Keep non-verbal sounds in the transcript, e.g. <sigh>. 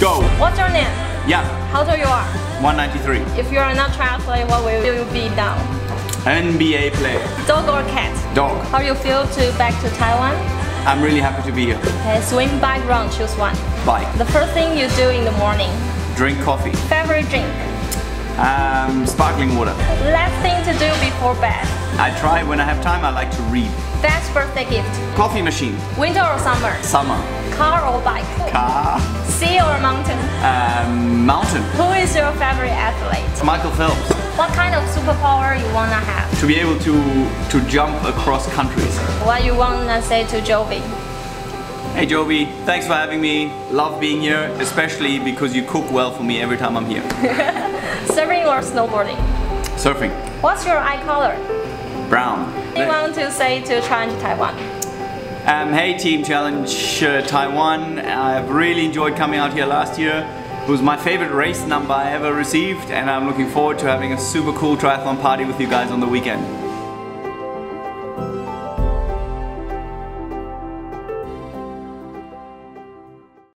Go! What's your name? Yeah, How tall you are? 193. If you are not triathlete, what will you be now? NBA player. Dog or cat? Dog. How do you feel to back to Taiwan? I'm really happy to be here. Okay, swim, bike, run, choose one. Bike. The first thing you do in the morning. Drink coffee. Favorite drink. Um, sparkling water. Last thing to do before bed. I try when I have time, I like to read. Best birthday gift. Coffee machine. Winter or summer? Summer. Car or bike? Car. Mountain. Who is your favorite athlete? Michael Phelps. What kind of superpower you wanna have? To be able to, to jump across countries. What you wanna say to Jovi? Hey Jovi, thanks for having me. Love being here, especially because you cook well for me every time I'm here. <laughs> Surfing or snowboarding? Surfing. What's your eye color? Brown. What do you want to say to Challenge Taiwan? Um, hey Team Challenge uh, Taiwan, I've really enjoyed coming out here last year. It was my favorite race number I ever received and I'm looking forward to having a super cool triathlon party with you guys on the weekend.